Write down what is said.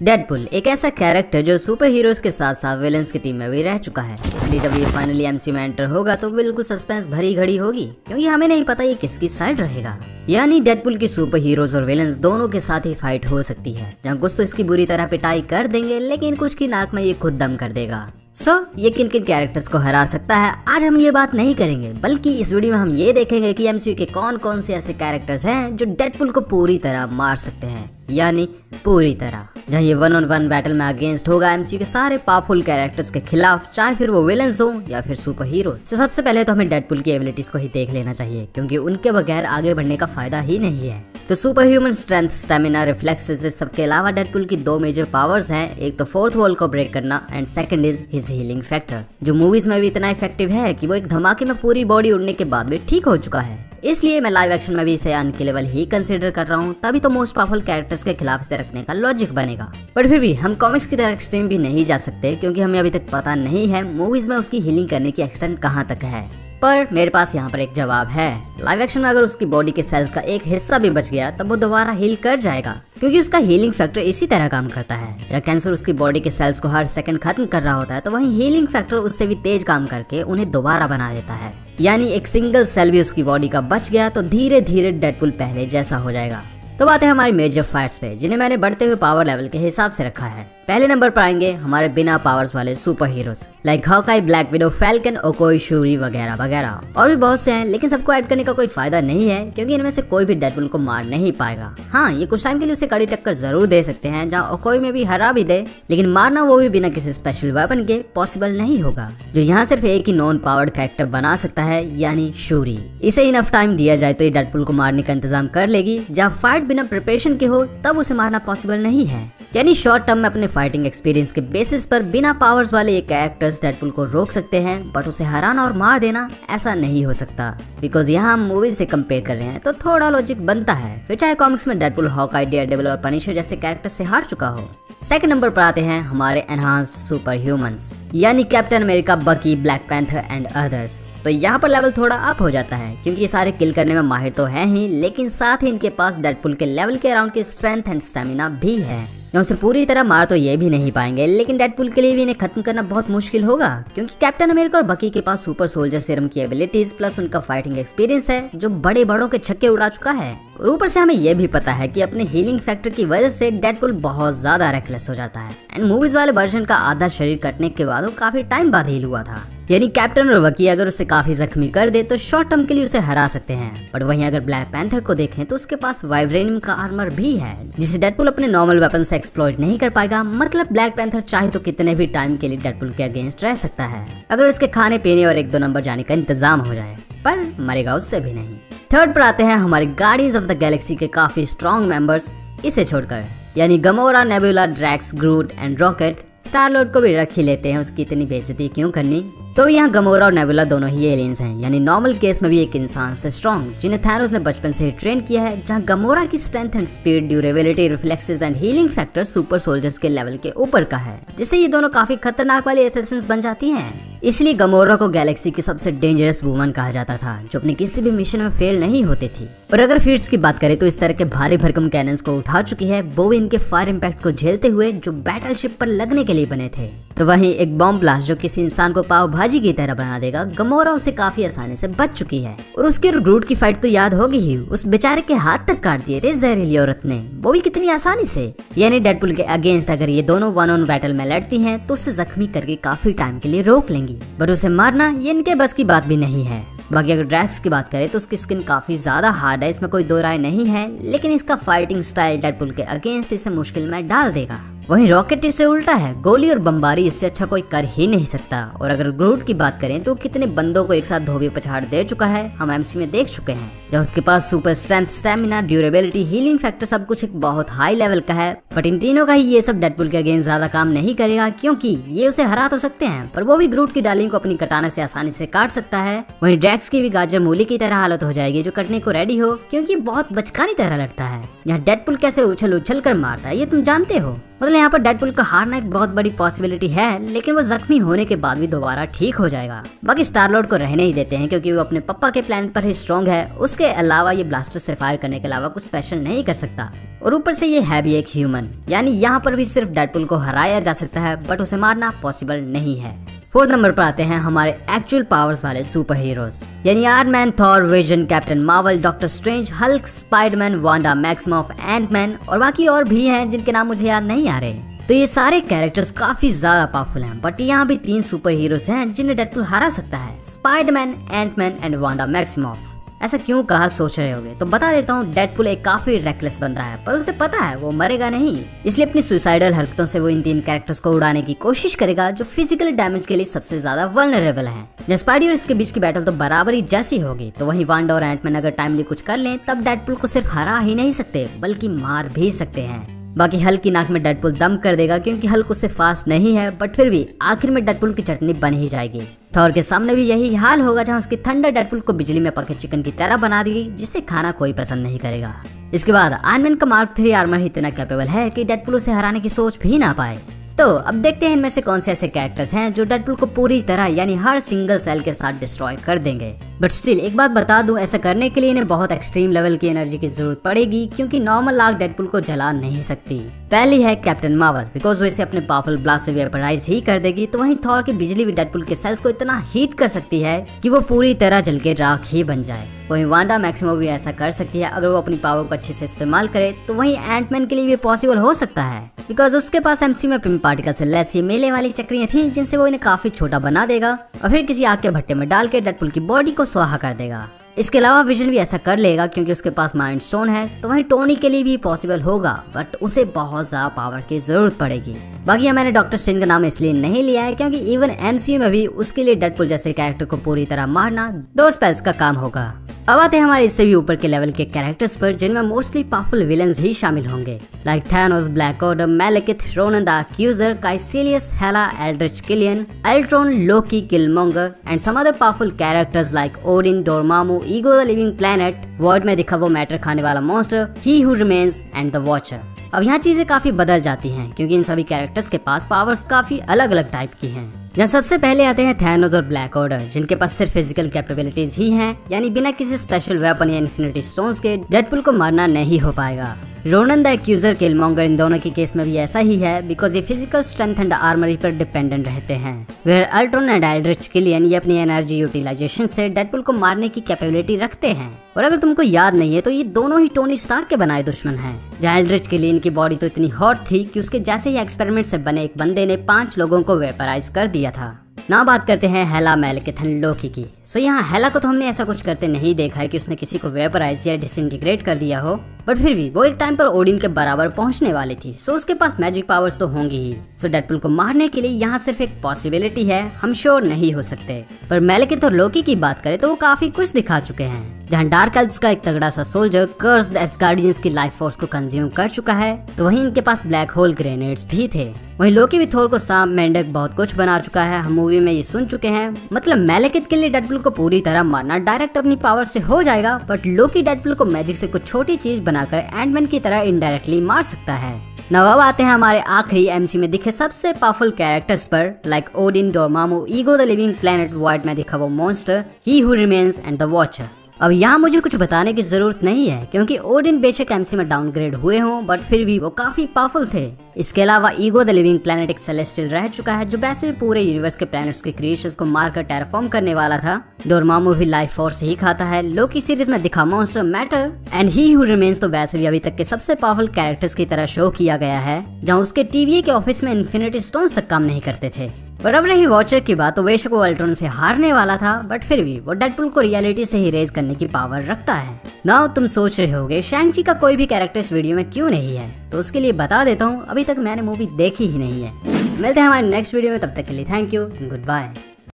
Deadpool एक ऐसा character जो सुपर हीरोज के साथ साथ विलन्स की टीम में भी रह चुका है। इसलिए जब ये फाइनली एमसी में एंटर होगा तो बिल्कुल सस्पेंस भरी घड़ी होगी क्योंकि हमें नहीं पता ये किसकी साइड रहेगा। यानी डेडपुल की सुपर हीरोज और विलन्स दोनों के साथ ही फाइट हो सकती है। जहाँ कुछ तो इसकी बुरी तरह पिटाई कर देंगे लेकिन कुछ की नाक में ये खुद दम कर देगा। सो so, ये किन किन कैरेक्टर्स को हरा सकता है आज हम ये बात नहीं करेंगे बल्कि इस वीडियो में हम ये देखेंगे कि एमसीयू के कौन कौन से ऐसे कैरेक्टर्स हैं जो डेडपुल को पूरी तरह मार सकते हैं। यानी पूरी तरह। जहाँ ये वन ऑन वन बैटल में अगेंस्ट होगा एमसीयू के सारे पावरफुल कैरेक्टर्स के खिलाफ, चाहे फिर वो विलन्स हो या फिर सुपर हीरो तो सबसे पहले तो हमें डेडपुल की एबिलिटीज को ही देख लेना चाहिए, क्योंकि उनके बगैर आगे बढ़ने का फ़ायदा ही नहीं है। तो super human strength stamina reflex सबके अलावा डेडपुल की दो मेजर पावर्स हैं। एक तो फोर्थ वॉल को ब्रेक करना and second is his healing factor जो मूवीज़ में भी इतना इफ़ेक्टिव है कि वो एक धमाके में पूरी बॉडी उड़ने के बाद भी ठीक हो चुका है। इसलिए मैं लाइव एक्शन में भी इसे अनकिलेबल ही कंसिडर कर रहा हूँ, तभी तो मोस्ट पावरफुल कैरेक्टर्स के खिलाफ इसे रखने का लॉजिक बनेगा। बट फिर भी, हम कॉमिक्स की तरह एक्सट्रीम भी नहीं जा सकते, क्योंकि हमें अभी तक पता नहीं है मूवीज़ में उसकी हीलिंग करने की एक्सटेंट कहाँ तक है। पर मेरे पास यहाँ पर एक जवाब है। लाइव एक्शन में अगर उसकी बॉडी के सेल्स का एक हिस्सा भी बच गया, तब वो दोबारा हील कर जाएगा, क्योंकि उसका हीलिंग फैक्टर इसी तरह काम करता है। जब कैंसर उसकी बॉडी के सेल्स को हर सेकंड खत्म कर रहा होता है तो वहीं हीलिंग फैक्टर उससे भी तेज काम करके उन्हें दोबारा बना देता है। यानी एक सिंगल सेल भी उसकी बॉडी का बच गया तो धीरे धीरे डेडपुल पहले जैसा हो जाएगा। तो बात है हमारी मेजर फाइट्स पे, जिन्हें मैंने बढ़ते हुए पावर लेवल के हिसाब से रखा है। पहले नंबर पर आएँगे हमारे बिना पावर्स वाले super heroes like Hawkeye Black Widow Falcon Okoye Shuri वगैरह वगैरह। और भी बहुत से हैं, लेकिन सबको ऐड करने का कोई फ़ायदा नहीं है, क्योंकि इनमें से कोई भी डेडपुल को मार नहीं पाएगा। हाँ ये कुछ टाइम के लिए उसे कड़ी टक्कर ज़रूर दे सकते हैं, जहाँ ओकोई में भी हरा भी दे, लेकिन मारना वो भी बिना किसी स्पेशल वेपन के पॉसिबल नहीं होगा, जो यहाँ सिर्फ़ एक ही नॉन पावर्ड कैरेक्टर बना सकता है, यानी शूरी इसे इनफ टाइम दिया जाए तो ये डेडपुल को मारने का इंतज़ाम कर लेगी, जहाँ फाइट बिना प्रिपरेशन के हो, तब उसे मारना पॉसिबल नहीं है। यानी शॉर्ट टर्म में अपने फाइटिंग एक्सपीरियंस के बेसिस पर बिना पावर्स वाले ये कैरेक्टर्स डेडपुल को रोक सकते हैं बट उसे हराना और मार देना ऐसा नहीं हो सकता। बिकॉज़ यहाँ हम मूवीज़ से कंपेयर कर रहे हैं तो थोड़ा लॉजिक बनता है। फिर चाहे कॉमिक्स में Deadpool hawk idea developer Punisher जैसे कैरेक्टर से हार चुका हो। सेकंड नंबर पर आते हैं हमारे एनहांस्ड सुपर ह्यूमंस यानी Captain America Bucky Black Panther and others तो यहाँ पर लेवल थोड़ा अप हो जाता है, क्योंकि ये सारे किल करने में माहिर तो है ही, लेकिन साथ ही इनके पास डेडपुल के लेवल के अराउंड की स्ट्रेंथ एंड स्टेमिना भी है। या उसे पूरी तरह मार तो ये भी नहीं पाएँगे, लेकिन डेडपुल के लिए भी इन्हें खत्म करना बहुत मुश्किल होगा, क्योंकि कैप्टन अमेरिका और बकी के पास सुपर सोल्जर सीरम की एबिलिटीज प्लस उनका फाइटिंग एक्सपीरियंस है, जो बड़े बड़ों के छक्के उड़ा चुका है। और ऊपर से हमें यह भी पता है कि अपने हीलिंग फैक्टर की वजह से डेडपुल बहुत ज़्यादा रेकलेस हो जाता है। एंड मूवीज़ वाले वर्जन का आधा शरीर कटने के बाद वो काफ़ी टाइम बाद हील हुआ था। यानी कैप्टन और वकी अगर उसे काफ़ी जख्मी कर दे तो शॉर्ट टर्म के लिए उसे हरा सकते हैं। बट वहीं अगर ब्लैक पैंथर को देखें तो उसके पास वाइब्रेनियम का आर्मर भी है, जिसे डेडपुल अपने नॉर्मल वेपन से एक्सप्लॉइट नहीं कर पाएगा। मतलब ब्लैक पैंथर चाहे तो कितने भी टाइम के लिए डेडपुल के अगेंस्ट रह सकता है, अगर उसके खाने, पीने और एक दो नंबर जाने का इंतज़ाम हो जाए, पर मरेगा उससे भी नहीं। थर्ड पर आते हैं हमारे गार्डियंस ऑफ़ द गैलेक्सी के काफ़ी स्ट्रॉन्ग मेंबर्स, इसे छोड़कर, यानी Gamora, Nebula, Drax, Groot and Rocket Star Lord को भी रख ही लेते हैं, उसकी इतनी बेजती क्यों करनी? तो यहाँ गमोरा और नेबुला दोनों ही एलियंस हैं, यानी नॉर्मल केस में भी एक इंसान से स्ट्रॉन्ग जिन्हें थैनोस ने बचपन से ही ट्रेन किया है, जहाँ गमोरा की strength and speed durability reflexes and healing factor super soldiers के लेवल के ऊपर का है, जिससे ये दोनों काफ़ी खतरनाक वाली एसेसेंस बन जाती हैं। इसलिए गमोरा को गैलेक्सी की सबसे डेंजरस वुमन कहा जाता था, जो अपने किसी भी मिशन में फेल नहीं होती थी। और अगर फीड्स की बात करें तो इस तरह के भारी भरकम कैनन्स को उठा चुकी है वो इनके फायर इम्पैक्ट को झेलते हुए, जो बैटलशिप पर लगने के लिए बने थे। तो वहीं एक बॉम्ब ब्लास्ट जो किसी इंसान को पाव भाजी की तरह बना देगा, गमोरा उसे काफ़ी आसानी से बच चुकी है। और उसके ग्रूट की फाइट तो याद होगी ही, उस बेचारे के हाथ तक काट दिए थे जहरीली औरत ने। वो भी कितनी आसानी से। यानी डेडपुल के अगेंस्ट अगर ये दोनों वन ऑन बैटल में लड़ती है तो उसे जख्मी करके काफ़ी टाइम के लिए रोक लेंगी। बट उसे मारना ये इनके बस की बात भी नहीं है। बाकी अगर ड्रैक्स की बात करें तो उसकी स्किन काफ़ी ज़्यादा हार्ड है, इसमें कोई दो राय नहीं है, लेकिन इसका फाइटिंग स्टाइल डेडपुल के अगेंस्ट इसे मुश्किल में डाल देगा। वहीं रॉकेट इससे उल्टा है। गोली और बम्बारी इससे अच्छा कोई कर ही नहीं सकता। और अगर ग्रूट की बात करें तो कितने बंदों को एक साथ धोबी पछाड़ दे चुका है, हम एमसी में देख चुके हैं। जब उसके पास super strength stamina durability healing factor सब कुछ एक बहुत हाई लेवल का है। बट इन तीनों का ही ये सब डेडपुल के अगेंस्ट ज़्यादा काम नहीं करेगा, क्योंकि ये उसे हरा तो सकते हैं, पर वो भी ग्रूट की डालिंग को अपनी कटाना से आसानी से काट सकता है। वहीं ड्रैक्स की भी गाजर मूली की तरह हालत हो जाएगी, जो कटने को रेडी हो, क्योंकि बहुत बचकानी तरह लड़ता है। यहाँ डेडपुल कैसे उछल उछल कर मारता है, ये तुम जानते हो। मतलब यहाँ पर डेडपुल का हारना एक बहुत बड़ी पॉसिबिलिटी है, लेकिन वो जख्मी होने के बाद भी दोबारा ठीक हो जाएगा। बाकी स्टार लॉर्ड को रहने ही देते हैं, क्योंकि वो अपने पप्पा के प्लान पर ही स्ट्रॉन्ग है। उसके अलावा ये ब्लास्टर से फायर करने के अलावा कुछ स्पेशल नहीं कर सकता। और ऊपर से ये है भी एक ह्यूमन यानी यहाँ पर भी सिर्फ़ डेडपुल को हराया जा सकता है बट उसे मारना पॉसिबल नहीं है। फोर्थ नंबर पर आते हैं हमारे एक्चुअल पावर्स वाले सुपर हीरोज यानी Iron Man Thor Vision Captain Marvel Doctor Strange Hulk Spiderman Wanda Maximoff Antman और बाकी और भी हैं जिनके नाम मुझे याद नहीं आ रहे। तो ये सारे कैरेक्टर्स काफ़ी ज़्यादा पावरफुल हैं बट यहाँ भी तीन सुपर हीरोज हैं जिन्हें डेडपुल हरा सकता है। Spiderman Antman and Wanda Maximoff ऐसा क्यों कहा सोच रहे होगे? तो बता देता हूँ डेडपुल एक काफ़ी रेकलेस बंदा है, पर उसे पता है, वो मरेगा नहीं। इसलिए अपनी सुसाइडल हरकतों से वो इन तीन कैरेक्टर्स को उड़ाने की कोशिश करेगा, जो फ़िज़िकल डैमेज के लिए सबसे ज़्यादा वर्नरेबल है। स्पाइडी और इसके बीच की बैटल तो बराबर जैसी होगी तो वही वांडा और एंटमैन अगर टाइमली कुछ कर लें, तब डेडपुल को सिर्फ़ हरा ही नहीं सकते, बल्कि मार भी सकते हैं। बाकी हल्क की नाक में डेडपुल दम कर देगा, क्योंकि हल्क उससे फास्ट नहीं है बट फिर भी आखिर में डेडपुल की चटनी बन ही जाएगी। थॉर के सामने भी यही हाल होगा जहाँ उसकी थंडर डेडपुल को बिजली में पके चिकन की तरह बना दी जिसे खाना कोई पसंद नहीं करेगा। इसके बाद आयरमैन का मार्क थ्री आर्मर इतना कैपेबल है कि डेडपुल उसे हराने की सोच भी ना पाए। तो अब देखते हैं इनमें से कौन से ऐसे कैरेक्टर्स हैं जो डेडपुल को पूरी तरह, यानी हर सिंगल सेल के साथ डिस्ट्रॉय कर देंगे। बट स्टिल एक बात बता दूँ, ऐसा करने के लिए इन्हें बहुत एक्सट्रीम लेवल की एनर्जी की ज़रूरत पड़ेगी, क्योंकि नॉर्मल आग डेडपुल को जला नहीं सकती। पहली है कैप्टन मावल बिकॉज़ वो इसे अपने पावरफुल ब्लास्ट से वेपराइज ही कर देगी तो वहीं थॉर की बिजली भी डेडपुल के सेल्स को इतना हीट कर सकती है कि वो पूरी तरह जल के राख ही बन जाए। वहीं वांडा मैक्सिमो भी ऐसा कर सकती है। अगर वो अपनी पावर को अच्छे से इस्तेमाल करे तो वहीं एंटमैन के लिए भी पॉसिबल हो सकता है। बिकॉज़ उसके पास एमसी में पिम पार्टिकल से लेस ये मेले वाली चक्रियाँ थी, जिनसे वो इन्हें काफ़ी छोटा बना देगा और फिर किसी आग के भट्टे में डाल के डेडपुल की बॉडी को स्वाहा कर देगा। इसके अलावा विजन भी ऐसा कर लेगा क्योंकि उसके पास माइंड स्टोन है तो वहीं टोनी के लिए भी पॉसिबल होगा बट उसे बहुत ज़्यादा पावर की ज़रूरत पड़ेगी। बाकी मैंने डॉक्टर स्ट्रेंज का नाम इसलिए नहीं लिया है क्योंकि इवन एमसीयू में भी उसके लिए डेडपुल जैसे कैरेक्टर को पूरी तरह मारना दो स्पेल्स का काम होगा। अब आते हैं हमारे इससे भी ऊपर के लेवल के कैरेक्टर्स पर, जिनमें मोस्टली पावरफुल विलन ही शामिल होंगे। Like Thanos Black Order Malekith Ronan the Accuser Kaecilius Hela Aldrich Killian Ultron Loki Killmonger and some other powerful characters like Odin Dormammu Ego the Living Planet world में दिखा वो matter खाने वाला monster He Who Remains and the Watcher अब यहाँ चीज़ें काफ़ी बदल जाती हैं, क्योंकि इन सभी कैरेक्टर्स के पास पावर्स काफ़ी अलग अलग टाइप की हैं। जहाँ सबसे पहले आते हैं थैनोस और ब्लैक ऑर्डर जिनके पास सिर्फ़ फ़िज़िकल कैपेबिलिटीज ही हैं, यानी बिना किसी स्पेशल वेपन या इन्फिनिटी स्टोन्स के डेडपुल को मारना नहीं हो पाएगा। रोनन द एक्यूजर किलमोंगर इन दोनों के केस में भी ऐसा ही है बिकॉज़ ये फ़िज़िकल स्ट्रेंथ एंड आर्मरी पर डिपेंडेंट रहते हैं। Where Ultron and Aldrich Killian ये अपनी एनर्जी यूटिलाइजेशन से डेडपुल को मारने की कैपेबिलिटी रखते हैं। और अगर तुमको याद नहीं है तो ये दोनों ही टोनी स्टार के बनाए दुश्मन हैं। जहाँ एल्ड्रिच किलियन की बॉडी तो इतनी हॉट थी कि उसके जैसे ही एक्सपेरिमेंट से बने एक बंदे ने पाँच लोगों को वेपराइज कर दिया था। ना बात करते हैं हेला मैल के थनलोकी की। सो यहाँ हेला को तो हमने ऐसा कुछ करते नहीं देखा है कि उसने किसी को वेपराइज या डिसइंटीग्रेट कर दिया हो। बट फिर भी, वो एक टाइम पर ओडिन के बराबर पहुँचने वाली थी। सो उसके पास मैजिक पावर्स तो होंगी ही। सो डेडपुल को मारने के लिए यहाँ सिर्फ़ एक पॉसिबिलिटी है। हम श्योर नहीं हो सकते। पर मेलेकित और लोकी की बात करें तो वो काफ़ी कुछ दिखा चुके हैं। जहाँ डार्क एल्प्स का एक तगड़ा सा सोल्जर कर्स्ड एसगार्डियंस की लाइफ फोर्स को कंज्यूम कर चुका है तो वहीं इनके पास ब्लैक होल ग्रेनेड्स भी थे। वहीं लोकी भी थोर को सांप मेंढक बहुत कुछ बना चुका है। हम मूवी में ये सुन चुके हैं। मतलब मेलेकित के लिए डेडपुल को पूरी तरह मारना डायरेक्ट अपनी पावर से हो जाएगा बट लोकी डेडपुल को मैजिक से कुछ छोटी चीज़ बनाकर एंडमैन की तरह इनडायरेक्टली मार सकता है। नव अब आते हैं हमारे आखिरी एमसी में दिखे सबसे पावरफुल कैरेक्टर्स पर like Odin Dormammu Ego the Living Planet wide में दिखा वो monster He Who Remains and the Watcher अब यहाँ मुझे कुछ बताने की ज़रूरत नहीं है, क्योंकि ओडिन बेशक एमसी में डाउनग्रेड हुए हों बट फिर भी वो काफ़ी पावरफुल थे। इसके अलावा ईगो द लिविंग प्लेनेट एक सेलेस्टियल रह चुका है, जो वैसे भी पूरे यूनिवर्स के प्लैनेट्स के क्रिएशंस को मारकर टेराफॉर्म करने वाला था। डोरमामो भी लाइफ फोर्स ही खाता है। लोकी सीरीज़ में दिखा monster matter and He Who Remains तो वैसे भी अभी तक के सबसे पावरफुल कैरेक्टर्स की तरह शो किया गया है, जहाँ उसके टीवी के ऑफ़िस में इन्फिनिटी स्टोन्स तक काम नहीं करते थे। पर अब रही वॉचर की बात तो वेश को अल्ट्रॉन से हारने वाला था बट फिर भी वो डेडपुल को रियलिटी से ही रेज करने की पावर रखता है। ना तुम सोच रहे होगे शैंगची का कोई भी कैरेक्टर इस वीडियो में क्यों नहीं है? तो उसके लिए बता देता हूँ, अभी तक मैंने मूवी देखी ही नहीं है। मिलते हैं हमारे नेक्स्ट वीडियो में, तब तक के लिए थैंक यू गुड बाय